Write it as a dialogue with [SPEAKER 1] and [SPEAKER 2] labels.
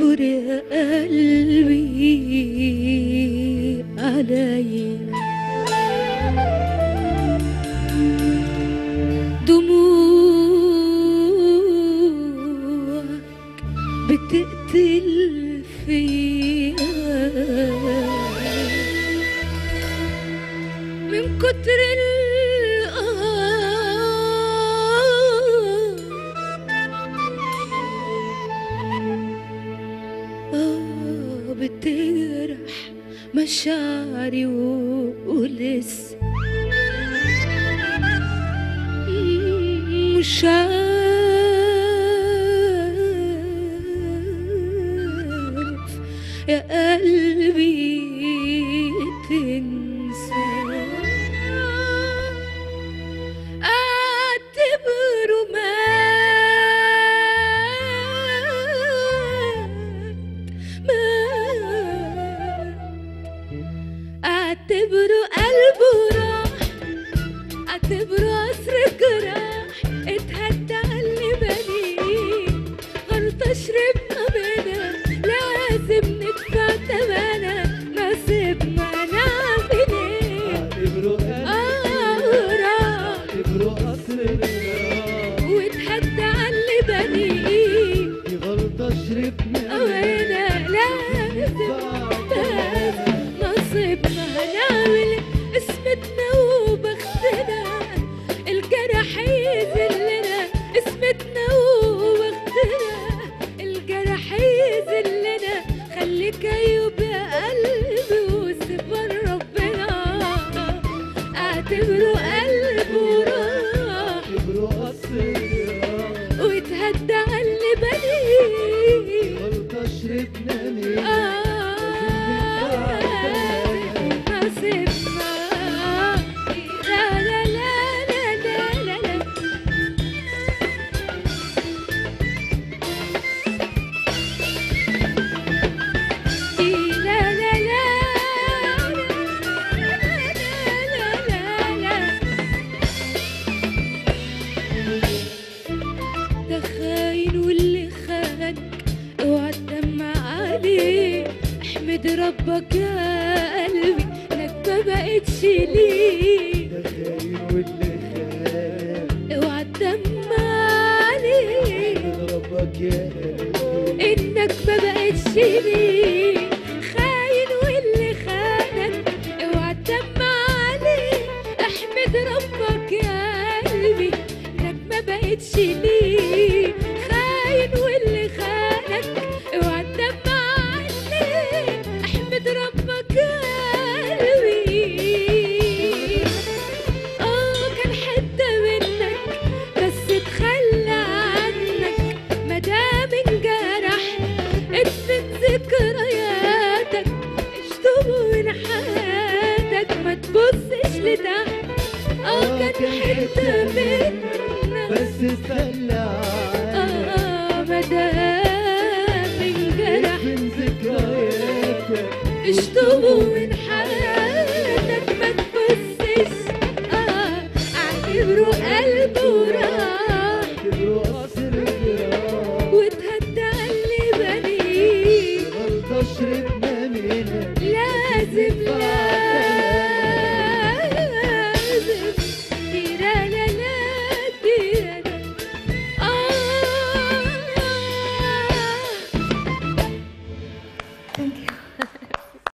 [SPEAKER 1] اصبر يا قلبي عليا دموعك بتقتل فيا من كتر الآه مشاعري ولسه مش عارف يا قلبي اعتبره قلبه راح اعتبره قصر جراح اتهدى اللي بليه غلطة شربنا بينا لازم ندفع تمنها نصيب ما نعمل إيه
[SPEAKER 2] اعتبره آه،
[SPEAKER 1] قلبه راح
[SPEAKER 2] اعتبره قصر جراح
[SPEAKER 1] واتهدى اللي بليه
[SPEAKER 2] غلطة شربنا
[SPEAKER 1] بيد ربك يا قلبي انك ما بقتش لي ده
[SPEAKER 2] خاين واللي
[SPEAKER 1] اوعى تدمع لي
[SPEAKER 2] ربك يا قلبي
[SPEAKER 1] انك ما بقتش لي خاين واللي خانك اوعى احمد ربك يا قلبي انك ما بقتش ليه ترجع آه كان حتة منا بس
[SPEAKER 2] استنى. آه
[SPEAKER 1] مدام انجرح من
[SPEAKER 2] ذكرياتك.
[SPEAKER 1] اشطبوا من حياتك ما تبصش. آه أعتبره قلبه راح